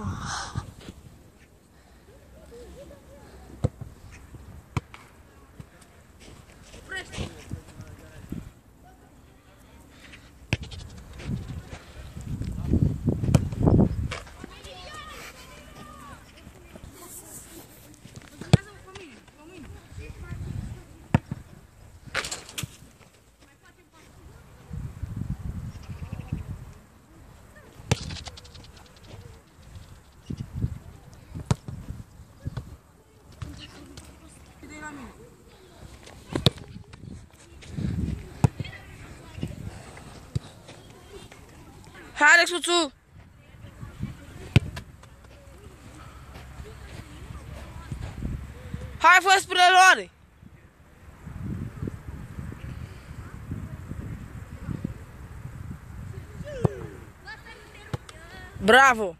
Oh. Hai, Alex, puțu! Hai, fă spre luare! Bravo!